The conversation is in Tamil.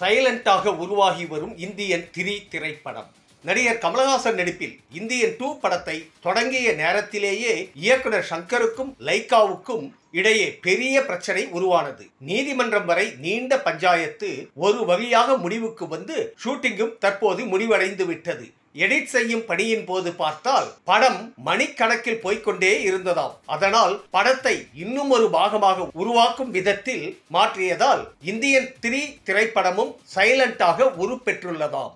சைலண்டாக உருவாகி வரும் இந்தியன் திரி திரைப்படம். நடிகர் கமலஹாசன் நடிப்பில் இந்தியன் டூ படத்தை தொடங்கிய நேரத்திலேயே இயக்குனர் சங்கருக்கும் லைக்காவுக்கும் இடையே பெரிய பிரச்சனை உருவானது. நீதிமன்றம் வரை நீண்ட பஞ்சாயத்து ஒரு வழியாக முடிவுக்கு வந்து ஷூட்டிங்கும் தற்போது முடிவடைந்து விட்டது எடிட் செய்யும் பணியின் போது பார்த்தால் படம் மணிக்கணக்கில் போய்க்கொண்டே இருந்ததாம். அதனால் படத்தை இன்னும் ஒரு பாகமாக உருவாக்கும் விதத்தில் மாற்றியதால் இந்தியன் த்ரீ திரைப்படமும் சைலண்டாக உருப்பெற்றுள்ளதாம்.